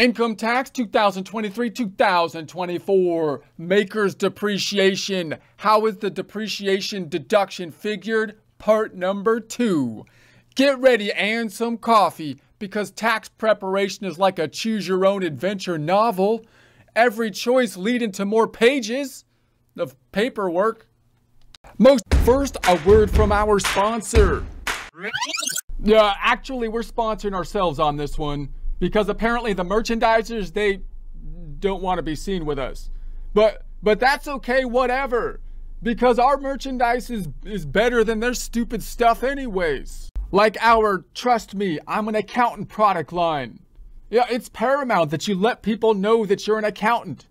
Income tax 2023 2024. MACRS depreciation. How is the depreciation deduction figured? Part number two. Get ready and some coffee because tax preparation is like a choose your own adventure novel. Every choice leading to more pages of paperwork. Most first, a word from our sponsor. Yeah, actually, we're sponsoring ourselves on this one because apparently the merchandisers they don't want to be seen with us. But but that's okay, whatever. Because our merchandise is is better than their stupid stuff anyways. Like our trust me, I'm an accountant product line. Yeah, it's paramount that you let people know that you're an accountant.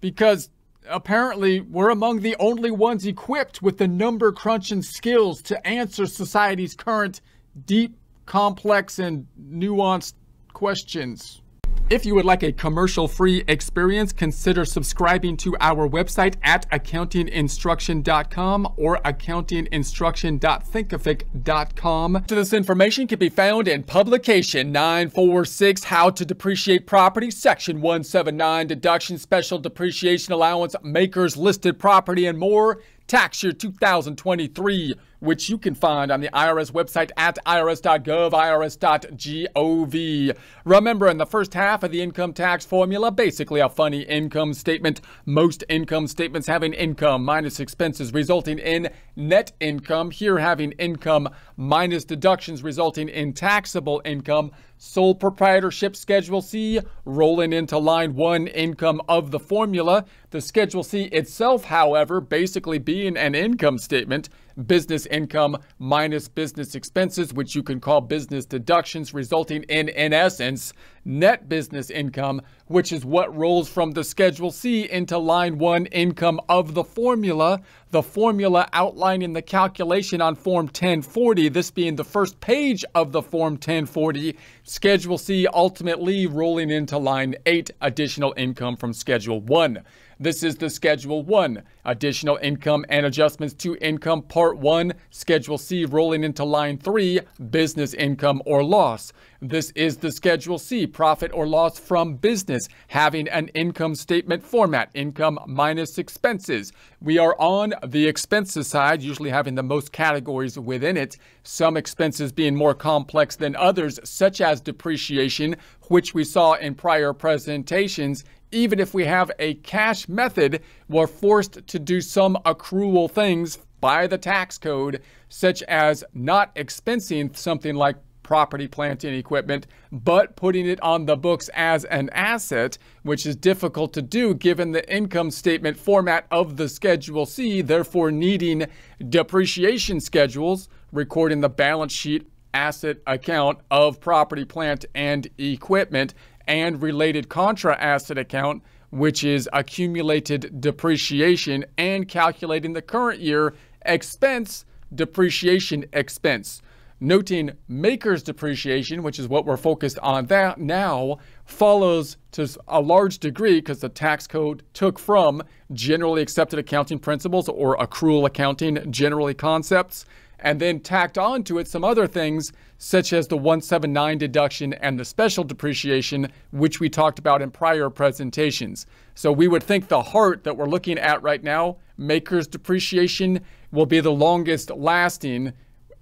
Because apparently we're among the only ones equipped with the number crunching skills to answer society's current deep, complex, and nuanced questions. If you would like a commercial-free experience, consider subscribing to our website at accountinginstruction.com or accountinginstruction.thinkific.com. This information can be found in Publication 946, How to Depreciate Property, Section 179, Deduction Special Depreciation Allowance, MACRS Listed Property, and more tax year 2023, which you can find on the IRS website at irs.gov, irs.gov. Remember, in the first half of the income tax formula, basically a funny income statement, most income statements having income minus expenses resulting in net income, here having income minus deductions resulting in taxable income sole proprietorship Schedule C rolling into line one income of the formula. The Schedule C itself, however, basically being an income statement, business income minus business expenses, which you can call business deductions, resulting in, in essence, net business income, which is what rolls from the Schedule C into line one income of the formula. The formula outlining the calculation on Form 1040, this being the first page of the Form 1040, Schedule C ultimately rolling into line 8 additional income from Schedule 1. This is the Schedule 1. Additional income and adjustments to income Part 1. Schedule C rolling into line 3. Business income or loss. This is the Schedule C. Profit or loss from business. Having an income statement format. Income minus expenses. We are on the expenses side, usually having the most categories within it. Some expenses being more complex than others, such as depreciation, which we saw in prior presentations even if we have a cash method, we're forced to do some accrual things by the tax code, such as not expensing something like property, plant, and equipment, but putting it on the books as an asset, which is difficult to do given the income statement format of the Schedule C, therefore needing depreciation schedules, recording the balance sheet asset account of property, plant, and equipment, and related contra asset account, which is accumulated depreciation and calculating the current year expense depreciation expense. Noting MACRS depreciation, which is what we're focused on that now, follows to a large degree because the tax code took from generally accepted accounting principles or accrual accounting generally concepts and then tacked onto it some other things such as the 179 deduction and the special depreciation, which we talked about in prior presentations. So we would think the heart that we're looking at right now, MACRS depreciation, will be the longest lasting,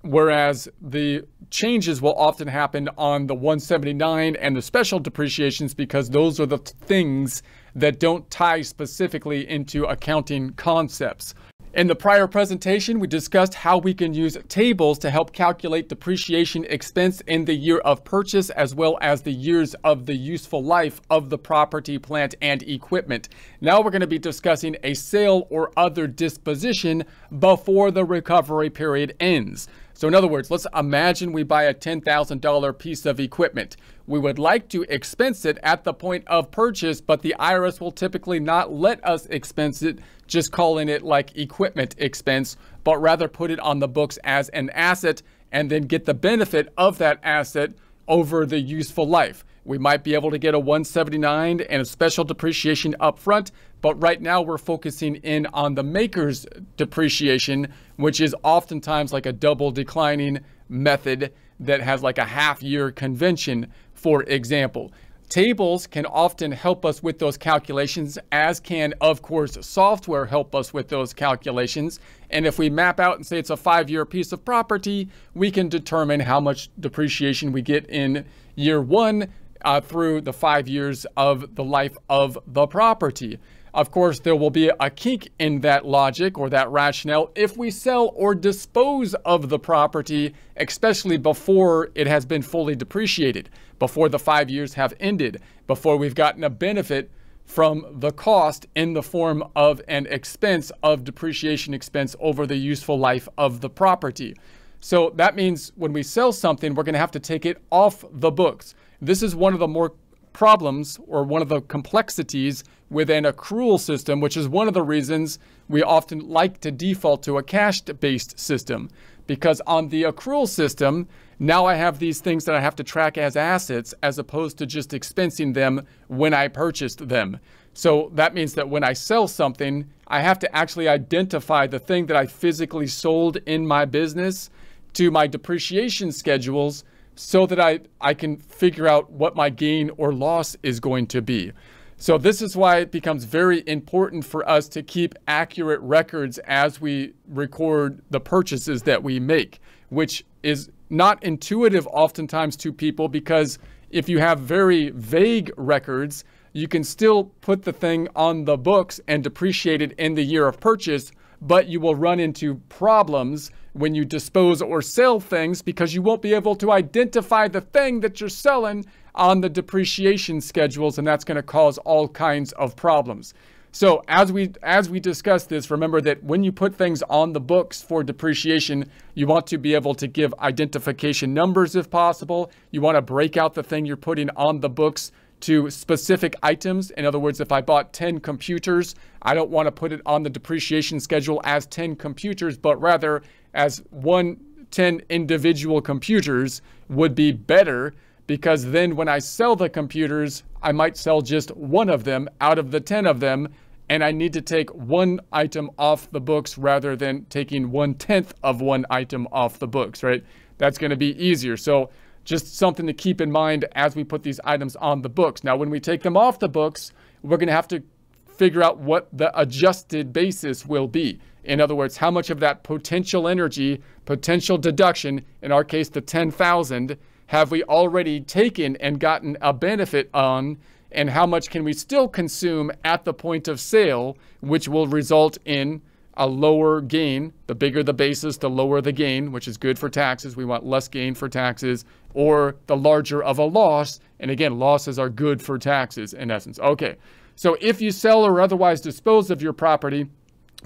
whereas the changes will often happen on the 179 and the special depreciations because those are the things that don't tie specifically into accounting concepts. In the prior presentation, we discussed how we can use tables to help calculate depreciation expense in the year of purchase as well as the years of the useful life of the property, plant, and equipment. Now we're going to be discussing a sale or other disposition before the recovery period ends. So in other words, let's imagine we buy a $10,000 piece of equipment. We would like to expense it at the point of purchase, but the IRS will typically not let us expense it, just calling it like equipment expense, but rather put it on the books as an asset and then get the benefit of that asset over the useful life. We might be able to get a 179 and a special depreciation up front, but right now we're focusing in on the MACRS depreciation, which is oftentimes like a double declining method that has like a half year convention, for example. Tables can often help us with those calculations, as can, of course, software help us with those calculations. And if we map out and say it's a five year piece of property, we can determine how much depreciation we get in year one uh, through the five years of the life of the property. Of course, there will be a kink in that logic or that rationale if we sell or dispose of the property, especially before it has been fully depreciated, before the five years have ended, before we've gotten a benefit from the cost in the form of an expense of depreciation expense over the useful life of the property. So that means when we sell something, we're going to have to take it off the books. This is one of the more problems or one of the complexities with an accrual system, which is one of the reasons we often like to default to a cash-based system. Because on the accrual system, now I have these things that I have to track as assets as opposed to just expensing them when I purchased them. So that means that when I sell something, I have to actually identify the thing that I physically sold in my business to my depreciation schedules so that I, I can figure out what my gain or loss is going to be. So this is why it becomes very important for us to keep accurate records as we record the purchases that we make, which is not intuitive oftentimes to people because if you have very vague records, you can still put the thing on the books and depreciate it in the year of purchase, but you will run into problems when you dispose or sell things because you won't be able to identify the thing that you're selling on the depreciation schedules and that's going to cause all kinds of problems. So as we as we discuss this, remember that when you put things on the books for depreciation, you want to be able to give identification numbers if possible. You want to break out the thing you're putting on the books to specific items. In other words, if I bought 10 computers, I don't want to put it on the depreciation schedule as 10 computers, but rather as one 10 individual computers would be better because then when I sell the computers, I might sell just one of them out of the 10 of them, and I need to take one item off the books rather than taking one tenth of one item off the books, right? That's going to be easier. So just something to keep in mind as we put these items on the books. Now, when we take them off the books, we're going to have to figure out what the adjusted basis will be. In other words, how much of that potential energy, potential deduction, in our case, the 10,000, have we already taken and gotten a benefit on? And how much can we still consume at the point of sale, which will result in a lower gain. The bigger the basis, the lower the gain, which is good for taxes. We want less gain for taxes, or the larger of a loss. And again, losses are good for taxes in essence. Okay, so if you sell or otherwise dispose of your property,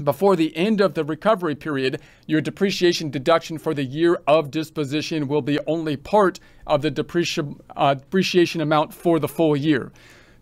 before the end of the recovery period, your depreciation deduction for the year of disposition will be only part of the depreci uh, depreciation amount for the full year.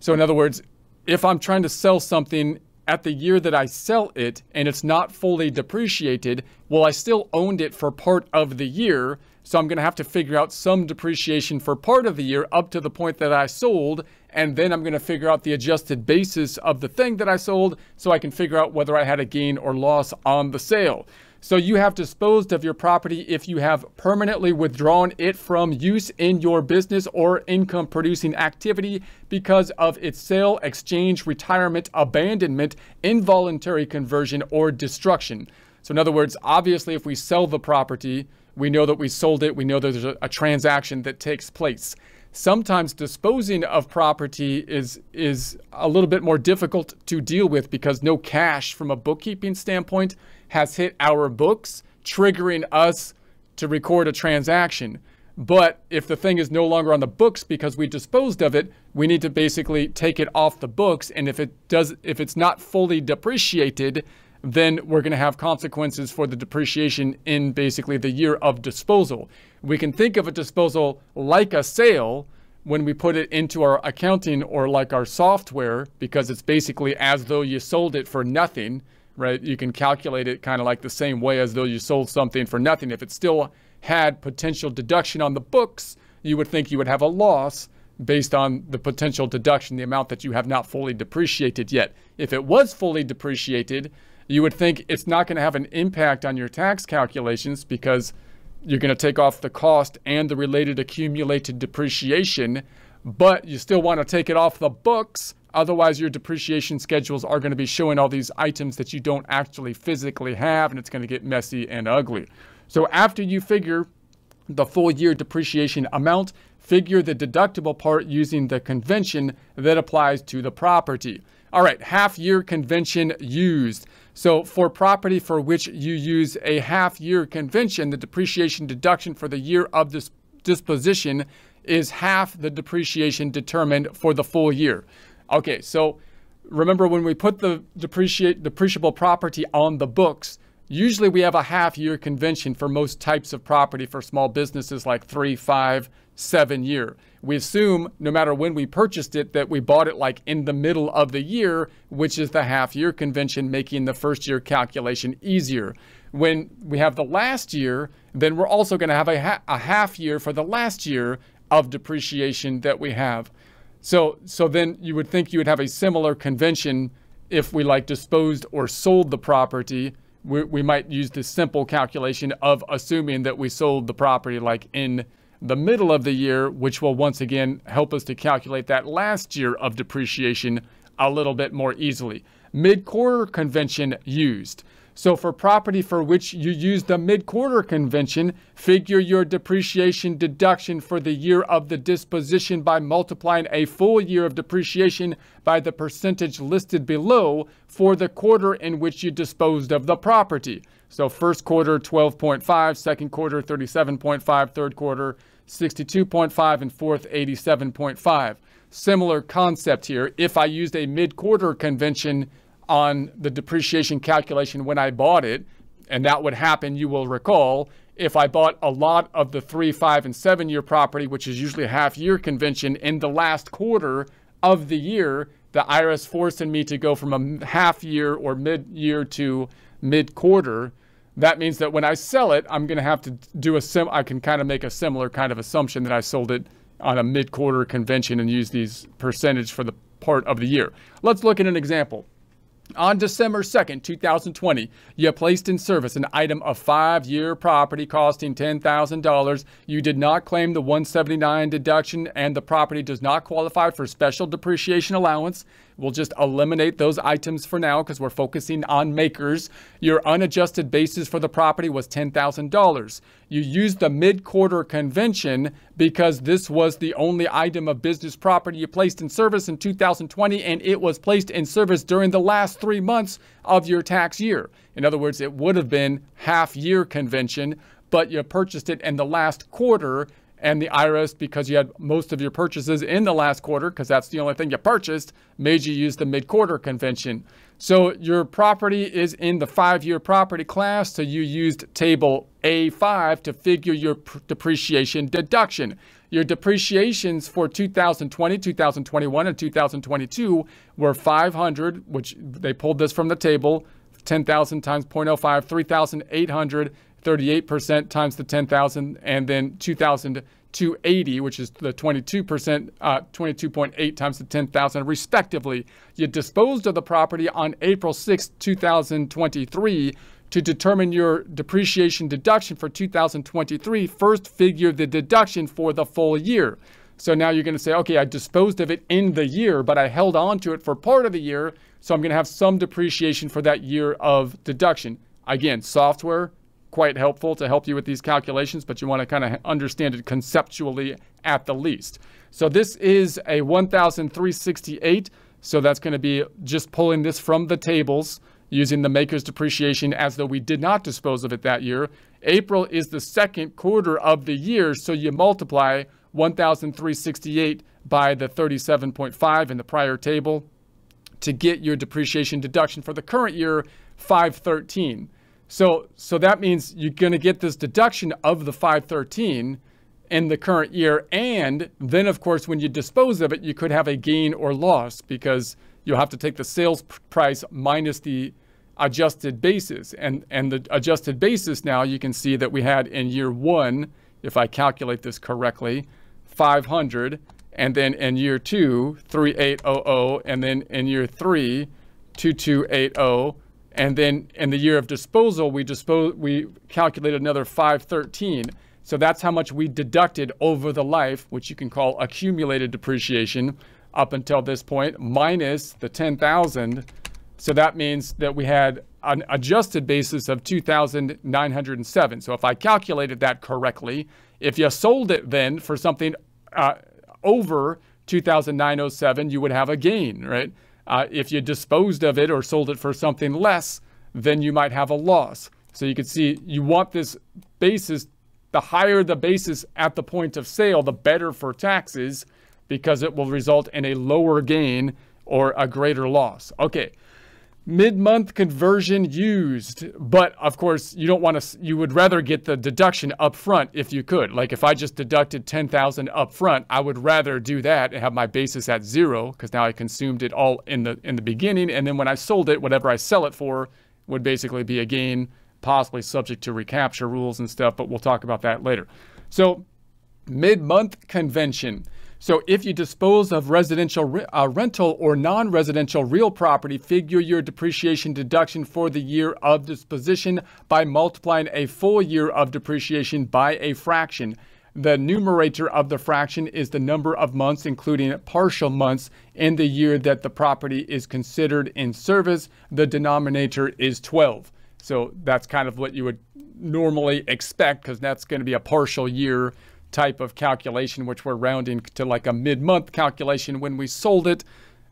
So, in other words, if I'm trying to sell something at the year that I sell it and it's not fully depreciated, well, I still owned it for part of the year. So I'm going to have to figure out some depreciation for part of the year up to the point that I sold. And then I'm going to figure out the adjusted basis of the thing that I sold so I can figure out whether I had a gain or loss on the sale. So you have disposed of your property if you have permanently withdrawn it from use in your business or income producing activity because of its sale, exchange, retirement, abandonment, involuntary conversion, or destruction. So in other words, obviously if we sell the property, we know that we sold it, we know that there's a, a transaction that takes place sometimes disposing of property is is a little bit more difficult to deal with because no cash from a bookkeeping standpoint has hit our books, triggering us to record a transaction. But if the thing is no longer on the books because we disposed of it, we need to basically take it off the books. And if it does, if it's not fully depreciated, then we're going to have consequences for the depreciation in basically the year of disposal. We can think of a disposal like a sale when we put it into our accounting or like our software because it's basically as though you sold it for nothing, right? You can calculate it kind of like the same way as though you sold something for nothing. If it still had potential deduction on the books, you would think you would have a loss based on the potential deduction, the amount that you have not fully depreciated yet. If it was fully depreciated, you would think it's not going to have an impact on your tax calculations because you're going to take off the cost and the related accumulated depreciation. but you still want to take it off the books. Otherwise, your depreciation schedules are going to be showing all these items that you don't actually physically have, and it's going to get messy and ugly. So after you figure the full year depreciation amount, figure the deductible part using the convention that applies to the property. All right, half year convention used. So for property for which you use a half year convention, the depreciation deduction for the year of this disposition is half the depreciation determined for the full year. Okay, so remember when we put the depreciate depreciable property on the books, usually we have a half year convention for most types of property for small businesses like three, five, seven year. We assume no matter when we purchased it that we bought it like in the middle of the year, which is the half year convention, making the first year calculation easier. When we have the last year, then we're also going to have a, ha- a half year for the last year of depreciation that we have. So, so then you would think you would have a similar convention if we like disposed or sold the property. We, we might use the simple calculation of assuming that we sold the property like in the middle of the year, which will once again help us to calculate that last year of depreciation a little bit more easily. Mid-quarter convention used. So for property for which you use the mid-quarter convention, figure your depreciation deduction for the year of the disposition by multiplying a full year of depreciation by the percentage listed below for the quarter in which you disposed of the property. So first quarter 12.5, second quarter 37.5, third quarter 62.5, and fourth 87.5. Similar concept here. If I used a mid-quarter convention on the depreciation calculation when I bought it, and that would happen, you will recall, if I bought a lot of the three, five, and seven year property, which is usually a half year convention, in the last quarter of the year, the IRS forcing me to go from a half year or mid year to mid quarter. That means that when I sell it, I'm going to have to do a sim. I can kind of make a similar kind of assumption that I sold it on a mid quarter convention and use these percentage for the part of the year. Let's look at an example. On December 2nd, 2020, you placed in service an item of five year property costing $10,000. You did not claim the 179 deduction, and the property does not qualify for special depreciation allowance. We'll just eliminate those items for now because we're focusing on MACRS. Your unadjusted basis for the property was $10,000. You used the mid-quarter convention because this was the only item of business property you placed in service in 2020 and it was placed in service during the last three months of your tax year. In other words, it would have been half year convention, but you purchased it in the last quarter and the IRS, because you had most of your purchases in the last quarter, because that's the only thing you purchased, made you use the mid quarter convention. So your property is in the five year property class, so you used table A5 to figure your depreciation deduction. Your depreciations for 2020, 2021, and 2022 were 500, which they pulled this from the table, 10,000 times 0.05, 3,800 38% times the 10,000, and then 2,280, which is the 22%, uh, 22.8 times the 10,000, respectively. You disposed of the property on April 6, 2023. To determine your depreciation deduction for 2023, first figure the deduction for the full year. So now you're going to say, okay, I disposed of it in the year, but I held on to it for part of the year. So I'm going to have some depreciation for that year of deduction. Again, software, quite helpful to help you with these calculations, but you want to kind of understand it conceptually at the least. So this is a 1,368. So that's going to be just pulling this from the tables using the MACRS depreciation as though we did not dispose of it that year. April is the second quarter of the year, so you multiply 1,368 by the 37.5 in the prior table to get your depreciation deduction for the current year, 513. So, so that means you're going to get this deduction of the 513 in the current year. And then, of course, when you dispose of it, you could have a gain or loss because you'll have to take the sales price minus the adjusted basis. And, and the adjusted basis now you can see that we had in year one, if I calculate this correctly, 500. And then in year two, 3800. And then in year three, 2280 and then in the year of disposal, we dispose we calculated another 513. So that's how much we deducted over the life, which you can call accumulated depreciation up until this point, minus the 10,000. So that means that we had an adjusted basis of 2,907. So if I calculated that correctly, if you sold it then for something uh, over 2,907, you would have a gain, right? Uh, if you disposed of it or sold it for something less, then you might have a loss. So you can see you want this basis, the higher the basis at the point of sale, the better for taxes because it will result in a lower gain or a greater loss. Okay, mid-month conversion used but of course you don't want to you would rather get the deduction up front if you could. Like if i just deducted 10,000 up front i would rather do that and have my basis at zero because now i consumed it all in the in the beginning and then when i sold it whatever i sell it for would basically be a gain possibly subject to recapture rules and stuff but we'll talk about that later. So mid-month convention so if you dispose of residential re- uh, rental or non-residential real property, figure your depreciation deduction for the year of disposition by multiplying a full year of depreciation by a fraction. The numerator of the fraction is the number of months, including partial months, in the year that the property is considered in service. The denominator is 12. So that's kind of what you would normally expect because that's going to be a partial year type of calculation, which we're rounding to like a mid-month calculation when we sold it,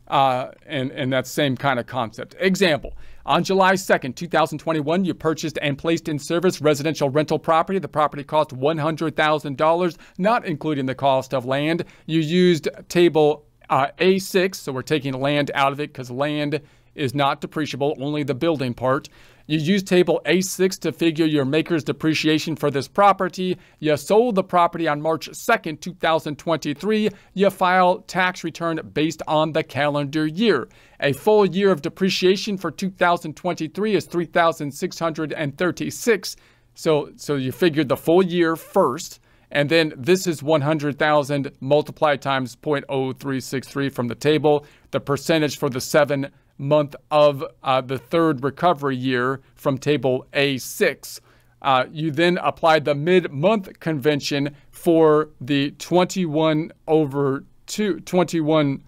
uh, and, and that same kind of concept. Example, on July 2nd, 2021, you purchased and placed in service residential rental property. The property cost $100,000, not including the cost of land. You used table uh, A6, so we're taking land out of it because land is not depreciable, only the building part. You use table A6 to figure your MACRS depreciation for this property. You sold the property on March 2nd, 2023. You file tax return based on the calendar year. A full year of depreciation for 2023 is 3,636. So, so you figured the full year first. And then this is 100,000 multiplied times 0.0363 from the table. The percentage for the seven month of uh, the third recovery year from table A6. Uh, you then apply the mid-month convention for the 21 over 2, 21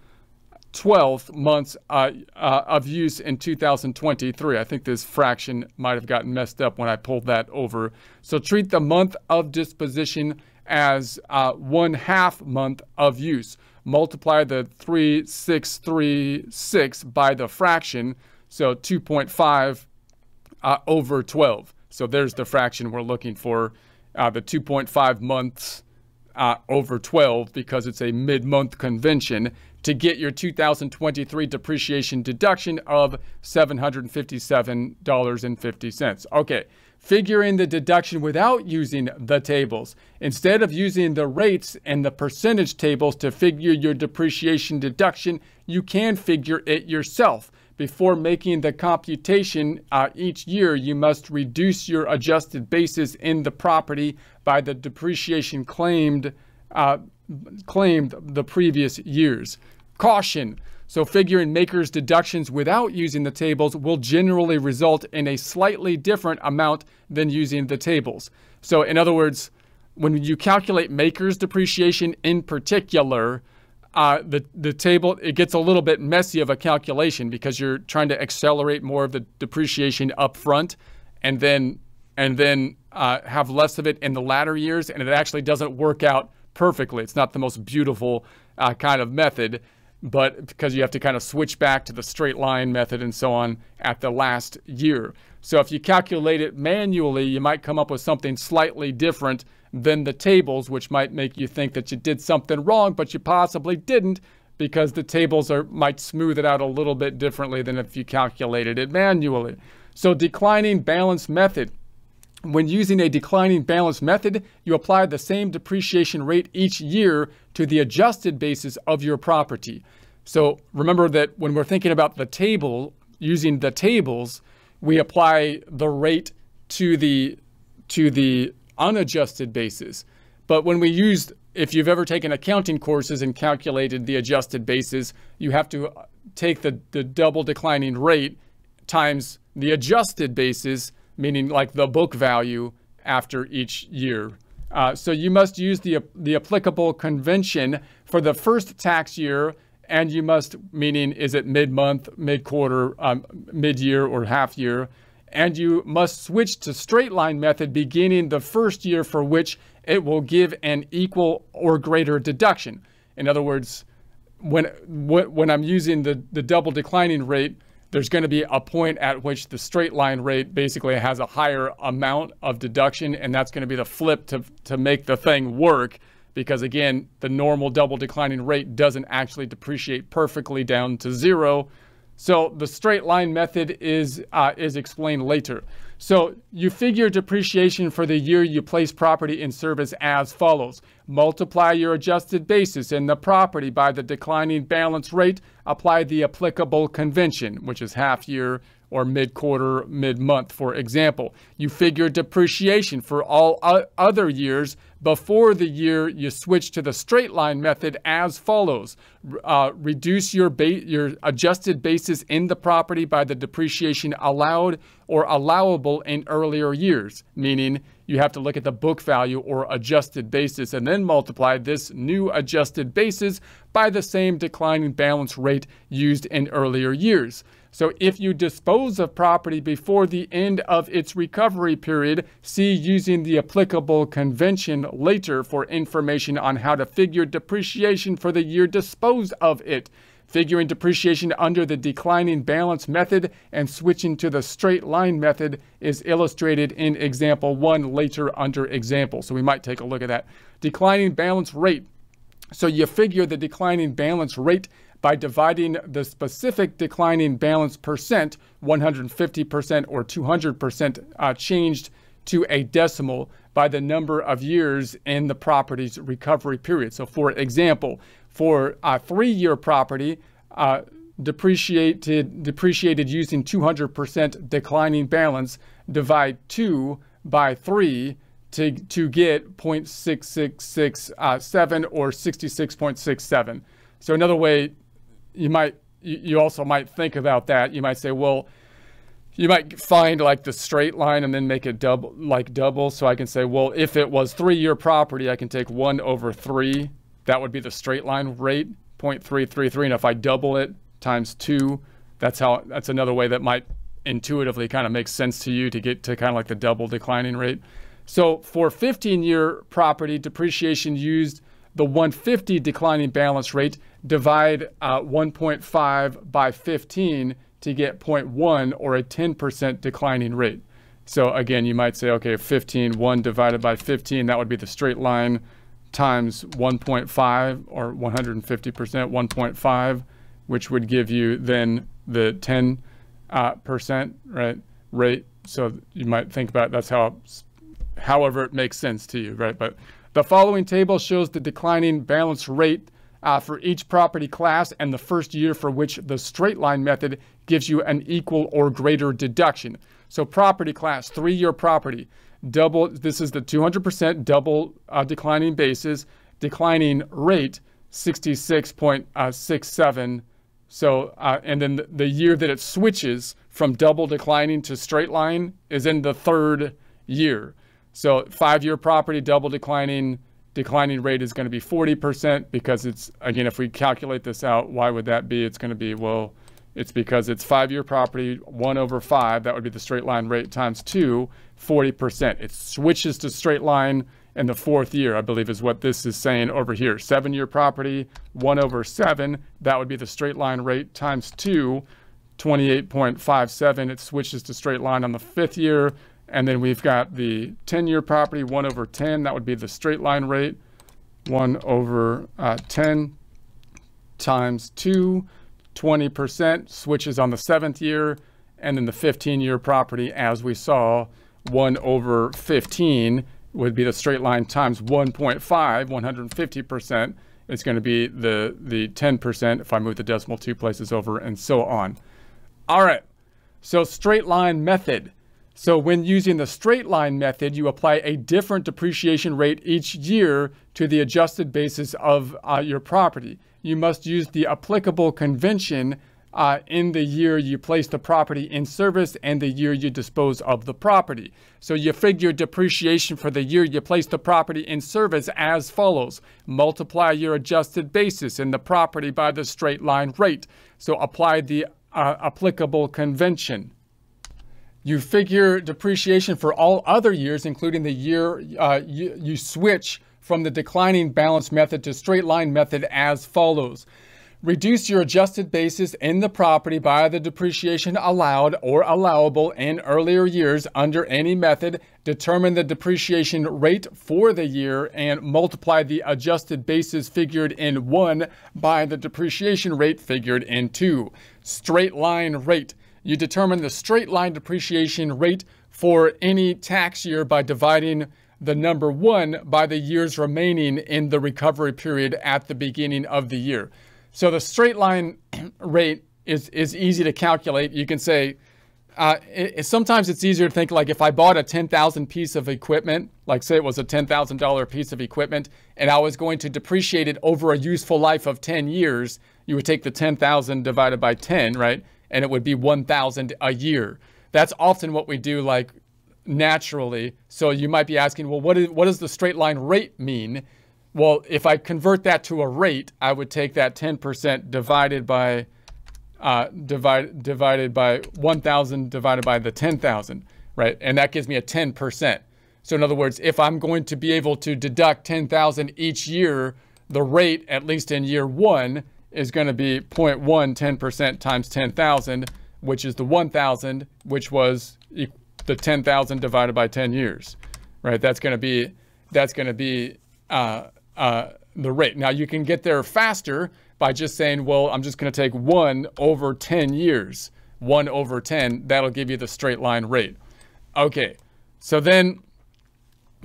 12th months uh, uh, of use in 2023. I think this fraction might have gotten messed up when I pulled that over. So treat the month of disposition as uh, one half month of use multiply the 3636 by the fraction, so 2.5 uh, over 12. So there's the fraction we're looking for, uh, the 2.5 months uh, over 12 because it's a mid-month convention to get your 2023 depreciation deduction of $757.50. Okay, figure in the deduction without using the tables. Instead of using the rates and the percentage tables to figure your depreciation deduction, you can figure it yourself. Before making the computation uh, each year, you must reduce your adjusted basis in the property by the depreciation claimed uh, claimed the previous years. Caution. So figuring MACRS deductions without using the tables will generally result in a slightly different amount than using the tables. So in other words, when you calculate MACRS depreciation in particular, uh, the, the table, it gets a little bit messy of a calculation because you're trying to accelerate more of the depreciation up front and then, and then uh, have less of it in the latter years. And it actually doesn't work out perfectly. It's not the most beautiful uh, kind of method but because you have to kind of switch back to the straight line method and so on at the last year. So if you calculate it manually, you might come up with something slightly different than the tables, which might make you think that you did something wrong, but you possibly didn't because the tables are might smooth it out a little bit differently than if you calculated it manually. So declining balance method. When using a declining balance method, you apply the same depreciation rate each year to the adjusted basis of your property. So remember that when we're thinking about the table, using the tables, we apply the rate to the to the unadjusted basis. But when we use, if you've ever taken accounting courses and calculated the adjusted basis, you have to take the, the double declining rate times the adjusted basis meaning like the book value after each year Uh, so you must use the, the applicable convention for the first tax year, and you must, meaning is it mid month, mid quarter, um, mid year, or half year, and you must switch to straight line method beginning the first year for which it will give an equal or greater deduction. In other words, when when I'm using the, the double declining rate, there's going to be a point at which the straight line rate basically has a higher amount of deduction, and that's going to be the flip to, to make the thing work. Because again, the normal double declining rate doesn't actually depreciate perfectly down to zero. So the straight line method is, uh, is explained later. So you figure depreciation for the year you place property in service as follows. Multiply your adjusted basis in the property by the declining balance rate. Apply the applicable convention, which is half year or mid-quarter, mid-month, for example. You figure depreciation for all other years before the year you switch to the straight line method as follows. Uh, reduce your, your adjusted basis in the property by the depreciation allowed or allowable in earlier years, meaning you have to look at the book value or adjusted basis and then multiply this new adjusted basis by the same declining balance rate used in earlier years. So if you dispose of property before the end of its recovery period, see using the applicable convention later for information on how to figure depreciation for the year disposed of it. Figuring depreciation under the declining balance method and switching to the straight line method is illustrated in example one later under example. So we might take a look at that. Declining balance rate. So you figure the declining balance rate by dividing the specific declining balance percent, 150% or 200% uh, changed to a decimal by the number of years in the property's recovery period. So for example, for a three-year property, uh, depreciated, depreciated using 200% declining balance, divide 2 by 3 to, to get 0.6667 uh, or 66.67. So another way you might you also might think about that. You might say, well, you might find like the straight line and then make it double like double. So I can say, well, if it was three year property, I can take one over three. That would be the straight line rate, 0.333. And if I double it times two, that's how that's another way that might intuitively kind of make sense to you to get to kind of like the double declining rate. So for 15 year property, depreciation used the 150 declining balance rate, divide uh, 1.5 by 15 to get 0.1 or a 10% declining rate. So again, you might say, okay, 15, 1 divided by 15, that would be the straight line times 1.5 or 150% 1.5, which would give you then the 10 uh, percent right rate. So you might think about that's how, however it makes sense to you, right? But the following table shows the declining balance rate uh, for each property class and the first year for which the straight line method gives you an equal or greater deduction. So property class, three-year property, double, this is the 200% double uh, declining basis, declining rate, 66.67. So, uh, and then the, year that it switches from double declining to straight line is in the third year. So five-year property, double declining, declining rate is going to be 40% because it's, again, if we calculate this out, why would that be? It's going to be, well, it's because it's five-year property, one over five, that would be the straight line rate times two, 40%. It switches to straight line in the fourth year, I believe is what this is saying over here. Seven-year property, one over seven, that would be the straight line rate times two, 28.57. It switches to straight line on the fifth year, and then we've got the 10-year property, 1 over 10. That would be the straight line rate, 1 over uh, 10 times 2, 20% switches on the seventh year. And then the 15-year property, as we saw, 1 over 15 would be the straight line times 1.5, 150%. It's going to be the, the 10% if I move the decimal two places over and so on. All right, so straight line method. So when using the straight line method, you apply a different depreciation rate each year to the adjusted basis of uh, your property. You must use the applicable convention uh, in the year you place the property in service and the year you dispose of the property. So you figure depreciation for the year you place the property in service as follows. Multiply your adjusted basis in the property by the straight line rate. So apply the uh, applicable convention. You figure depreciation for all other years, including the year uh, you, you switch from the declining balance method to straight line method as follows. Reduce your adjusted basis in the property by the depreciation allowed or allowable in earlier years under any method. Determine the depreciation rate for the year and multiply the adjusted basis figured in 1 by the depreciation rate figured in 2. Straight line rate. You determine the straight line depreciation rate for any tax year by dividing the number 1 by the years remaining in the recovery period at the beginning of the year. So the straight line rate is, is easy to calculate. You can say, uh, it, sometimes it's easier to think like if I bought a 10,000 piece of equipment, like say it was a $10,000 piece of equipment, and I was going to depreciate it over a useful life of 10 years, you would take the 10,000 divided by 10, right? And it would be 1,000 a year. That's often what we do like naturally. So you might be asking, well, what, is, what does the straight line rate mean? Well, if I convert that to a rate, I would take that 10% divided by uh, divide, divided by 1,000 divided by the 10,000, right? And that gives me a 10%. So in other words, if I'm going to be able to deduct 10,000 each year, the rate, at least in year one, is going to be 0.1 10% times 10,000, which is the 1,000, which was the 10,000 divided by 10 years, right? That's going to be, that's going to be uh, uh, the rate. Now you can get there faster by just saying, well, I'm just going to take 1 over 10 years. 1 over 10, that'll give you the straight line rate. Okay, so then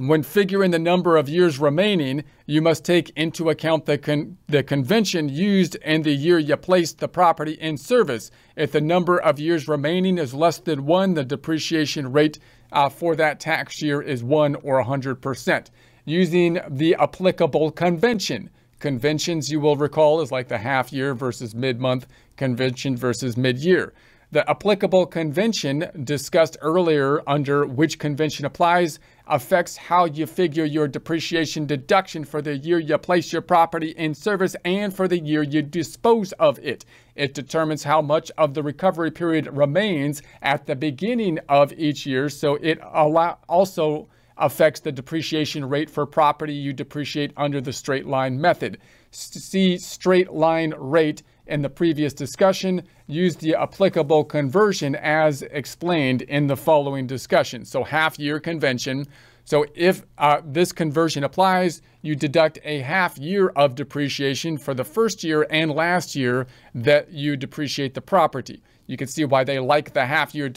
when figuring the number of years remaining, you must take into account the, con the convention used in the year you placed the property in service. If the number of years remaining is less than one, the depreciation rate uh, for that tax year is 1 or 100% using the applicable convention. Conventions, you will recall, is like the half year versus mid month convention versus mid year. The applicable convention discussed earlier under which convention applies affects how you figure your depreciation deduction for the year you place your property in service and for the year you dispose of it. It determines how much of the recovery period remains at the beginning of each year, so it also affects the depreciation rate for property you depreciate under the straight line method. See straight line rate in the previous discussion. Use the applicable conversion as explained in the following discussion. So half year convention. So if uh, this conversion applies, you deduct a half year of depreciation for the first year and last year that you depreciate the property. You can see why they like the half year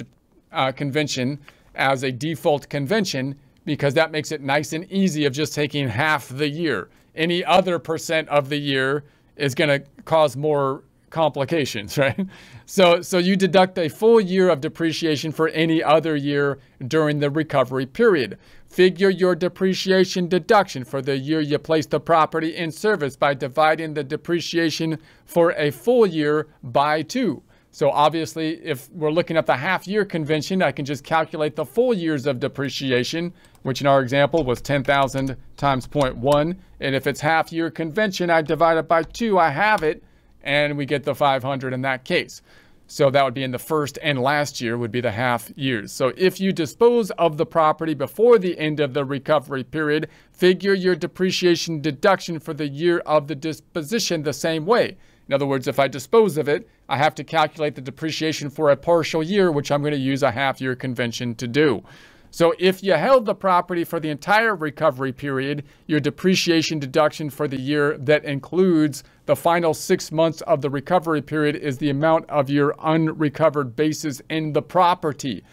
uh, convention as a default convention because that makes it nice and easy of just taking half the year. Any other percent of the year is going to cause more complications, right? So, so you deduct a full year of depreciation for any other year during the recovery period. Figure your depreciation deduction for the year you place the property in service by dividing the depreciation for a full year by two. So obviously, if we're looking at the half year convention, I can just calculate the full years of depreciation, which in our example was 10,000 times 0.1. And if it's half year convention, I divide it by two, I have it, and we get the 500 in that case. So that would be in the first and last year would be the half years. So if you dispose of the property before the end of the recovery period, figure your depreciation deduction for the year of the disposition the same way. In other words, if I dispose of it, I have to calculate the depreciation for a partial year, which I'm going to use a half year convention to do. So if you held the property for the entire recovery period, your depreciation deduction for the year that includes the final six months of the recovery period is the amount of your unrecovered basis in the property.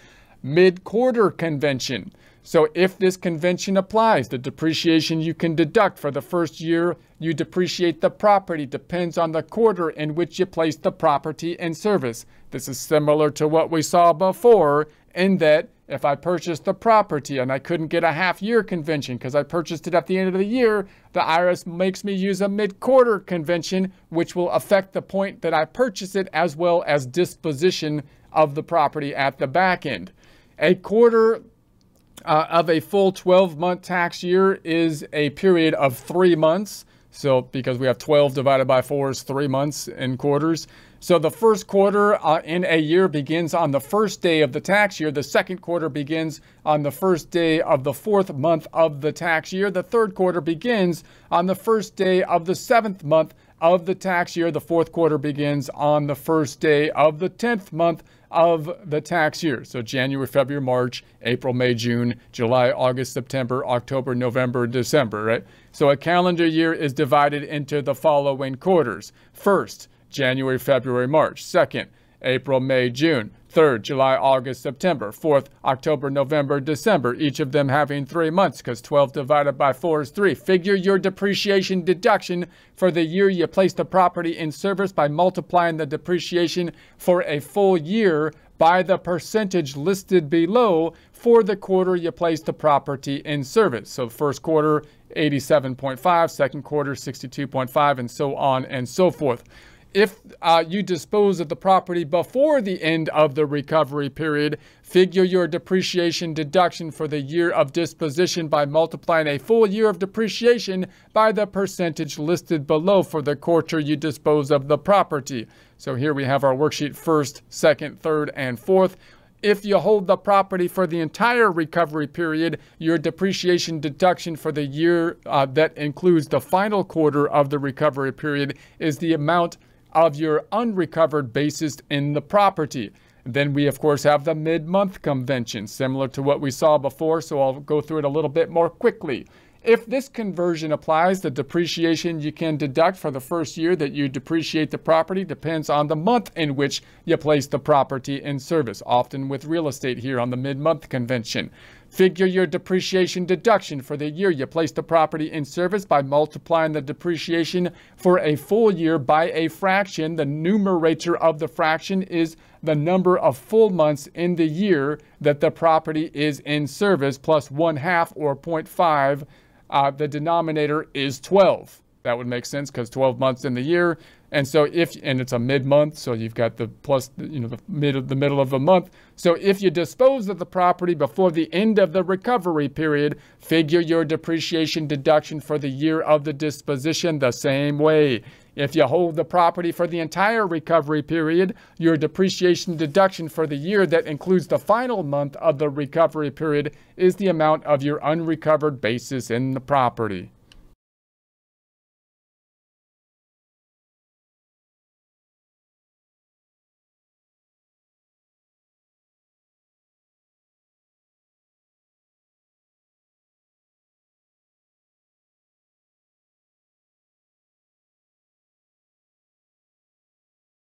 Mid-quarter convention. So if this convention applies, the depreciation you can deduct for the first year you depreciate the property depends on the quarter in which you place the property in service. This is similar to what we saw before in that if I purchased the property and I couldn't get a half year convention because I purchased it at the end of the year, the IRS makes me use a mid quarter convention, which will affect the point that I purchase it as well as disposition of the property at the back end. A quarter uh, of a full 12 month tax year is a period of three months. So, because we have 12 divided by 4 is three months in quarters. So, the first quarter uh, in a year begins on the first day of the tax year. The second quarter begins on the first day of the fourth month of the tax year. The third quarter begins on the first day of the seventh month of the tax year. The fourth quarter begins on the first day of the 10th month of the tax year. So January, February, March, April, May, June, July, August, September, October, November, December, right? So a calendar year is divided into the following quarters. First, January, February, March. Second, April, May, June. Third, July, August, September. Fourth, October, November, December, each of them having three months because 12 divided by 4 is 3. Figure your depreciation deduction for the year you place the property in service by multiplying the depreciation for a full year by the percentage listed below for the quarter you place the property in service. So first quarter, 87.5, second quarter, 62.5, and so on and so forth if uh, you dispose of the property before the end of the recovery period, figure your depreciation deduction for the year of disposition by multiplying a full year of depreciation by the percentage listed below for the quarter you dispose of the property. So here we have our worksheet first, second, third, and fourth. If you hold the property for the entire recovery period, your depreciation deduction for the year uh, that includes the final quarter of the recovery period is the amount of your unrecovered basis in the property. Then we, of course, have the mid-month convention, similar to what we saw before, so I'll go through it a little bit more quickly. If this convention applies, the depreciation you can deduct for the first year that you depreciate the property depends on the month in which you place the property in service, often with real estate here on the mid-month convention. Figure your depreciation deduction for the year you place the property in service by multiplying the depreciation for a full year by a fraction. The numerator of the fraction is the number of full months in the year that the property is in service plus one half or 0.5 uh, the denominator is 12. That would make sense because 12 months in the year. And so if, and it's a mid-month, so you've got the plus, you know, the mid of the middle of the month. So if you dispose of the property before the end of the recovery period, figure your depreciation deduction for the year of the disposition the same way. If you hold the property for the entire recovery period, your depreciation deduction for the year that includes the final month of the recovery period is the amount of your unrecovered basis in the property.